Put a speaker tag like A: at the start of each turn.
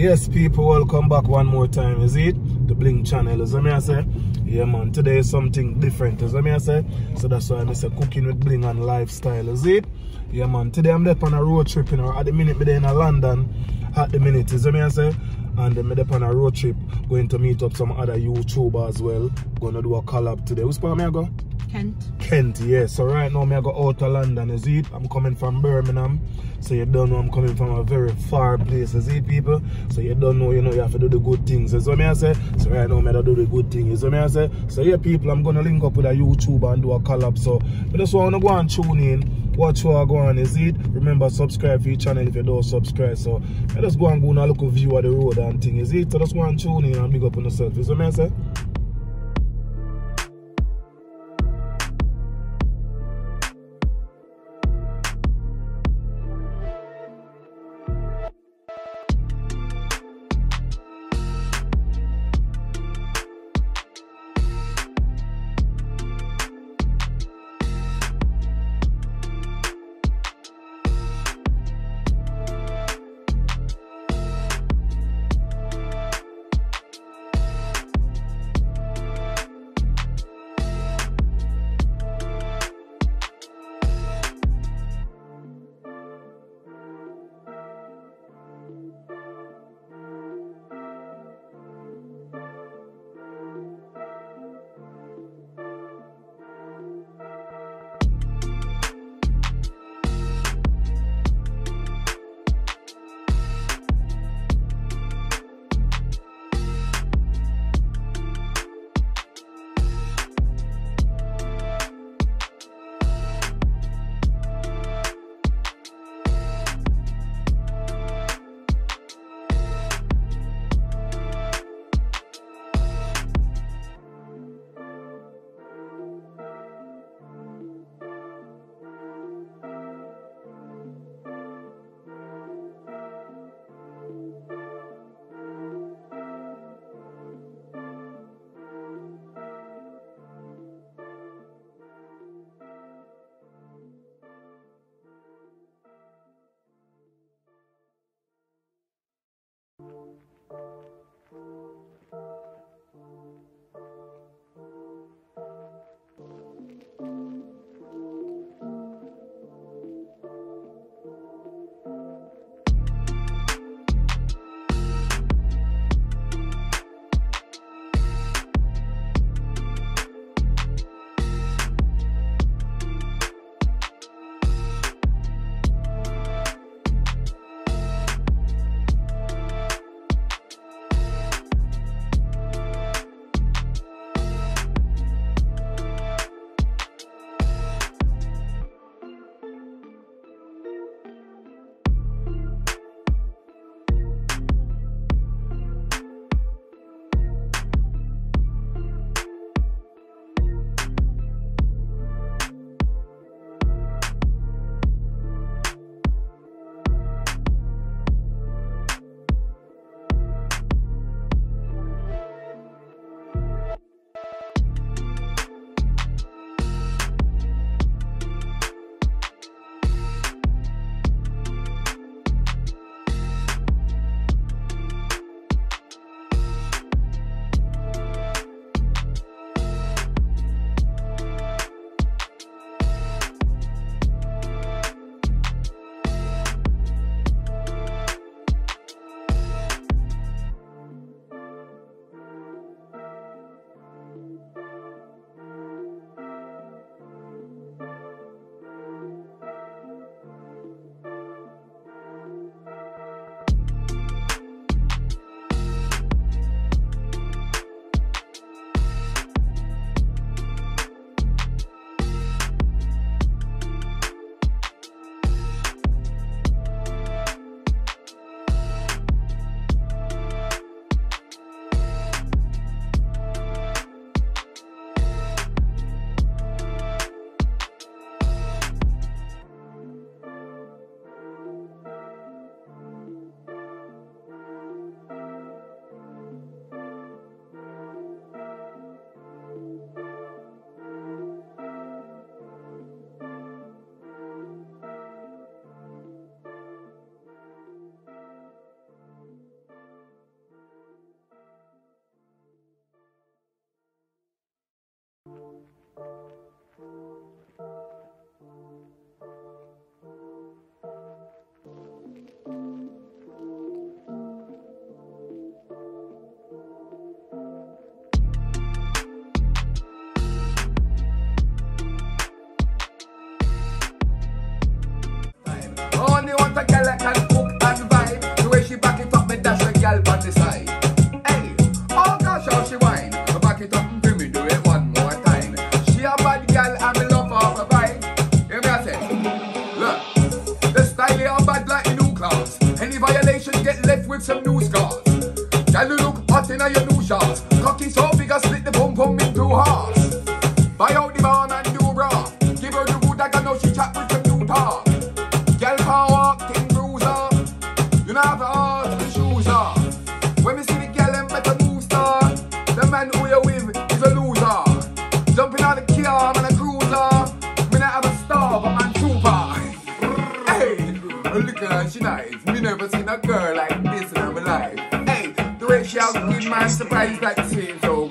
A: Yes, people, welcome back one more time. Is it the Bling channel? Is me I say? Yeah, man. Today is something different. Is me I say? So that's why I say cooking with Bling and lifestyle. Is it? Yeah, man. Today I'm there on a road trip. You know, at the minute, me there in London. At the minute, is me I say? And me there on a road trip, going to meet up some other YouTubers as well. Gonna do a collab today. Who's part me I go?
B: Kent.
A: Kent, yeah. So right now, me I go out of London, is it? I'm coming from Birmingham. So you don't know I'm coming from a very far place, is it, people? So you don't know, you know, you have to do the good things. What me I say? So right now, me I do the good thing. Is what me I say? So yeah, people, I'm gonna link up with a YouTuber and do a collab. So I just wanna go and tune in. Watch how I go on, is it? Remember, subscribe for your channel if you don't subscribe. So I just go and go and look a view of the road and thing, is it? So just go and tune in and big up on yourself. What me I say?
B: a gal that can cook and vibe. The way she back it up, me dash a gal by the side. Hey, oh gosh, how she whine. Back it up and do me do it one more time. She a bad gal and me love her for vibe. Hear me I say, look, the style of bad like new clouds. Any violation get left with some new scars. Gal, you look hot in your new shorts. Cocky so big I split the bum bum in two halves. shout, give man survive back the same. So oh.